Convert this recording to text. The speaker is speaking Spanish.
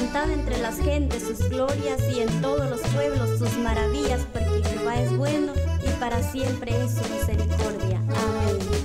Cantad entre las gentes sus glorias y en todos los pueblos sus maravillas, porque Jehová es bueno y para siempre es su misericordia. Amén.